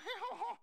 hell.